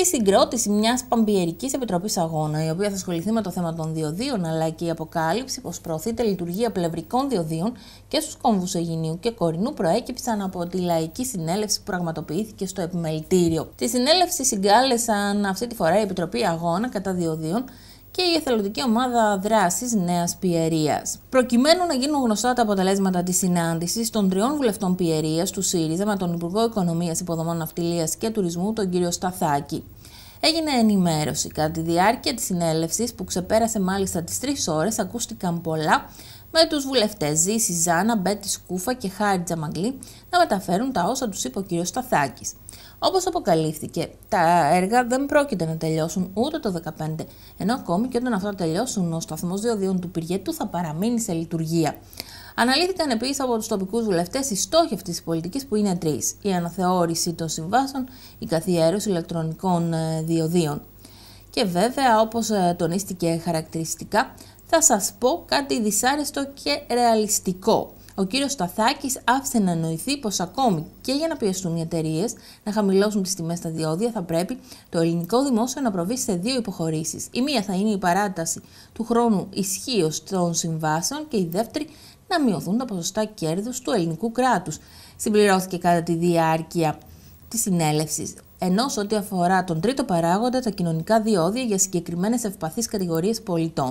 η συγκρότηση μιας Παμπιερικής Επιτροπής Αγώνα, η οποία θα ασχοληθεί με το θέμα των διοδίων, αλλά και η αποκάλυψη πως προωθείται λειτουργία πλευρικών διοδίων και στους κόμβους Αιγινίου και Κορινού, προέκυψαν από τη λαϊκή συνέλευση που πραγματοποιήθηκε στο επιμελητήριο. Τη συνέλευση συγκάλεσαν αυτή τη φορά η Επιτροπή Αγώνα κατά διοδίων και η εθελοντική ομάδα δράσης Νέας Πιερίας. Προκειμένου να γίνουν γνωστά τα αποτελέσματα της συνάντησης των τριών βουλευτών Πιερίας του ΣΥΡΙΖΑ με τον Υπουργό Οικονομίας, Υποδομών Ναυτιλίας και Τουρισμού, τον κύριο Σταθάκη. Έγινε ενημέρωση. Κατά τη διάρκεια της συνέλευσης, που ξεπέρασε μάλιστα τις τρεις ώρες, ακούστηκαν πολλά με τους βουλευτές Ζήση Ζάνα, Μπέτη Σκούφα και Χάρη Τζαμαγκλή να μεταφέρουν τα όσα τους είπε ο κύριος Σταθάκης. Όπως αποκαλύφθηκε, τα έργα δεν πρόκειται να τελειώσουν ούτε το 2015, ενώ ακόμη και όταν αυτά τελειώσουν, ο σταθμός διοδίων του Πυργέτου θα παραμείνει σε λειτουργία. Αναλύθηκαν επίσης από τους τοπικούς βουλευτές οι στόχοι αυτής της πολιτικής που είναι τρεις: η αναθεώρηση των συμβάσεων, η καθιέρωση ηλεκτρονικών ε, διοδίων. Και βέβαια, όπως ε, τονίστηκε χαρακτηριστικά, θα σας πω κάτι δυσάρεστο και ρεαλιστικό. Ο κύριος Σταθάκης άφησε να εννοηθεί πως ακόμη και για να πιεστούν οι εταιρείες να χαμηλώσουν τις τιμές στα διόδια, θα πρέπει το ελληνικό δημόσιο να προβεί σε δύο υποχωρήσεις. Η μία θα είναι η παράταση του χρόνου ισχύως των συμβάσεων και η δεύτερη να μειωθούν τα ποσοστά κέρδους του ελληνικού κράτους. Συμπληρώθηκε κατά τη διάρκεια της συνέλευσης. Ενώ σε ό,τι αφορά τον τρίτο παράγοντα, τα κοινωνικά διόδια για συγκεκριμένες ευπαθείς κατηγορίες πολιτών.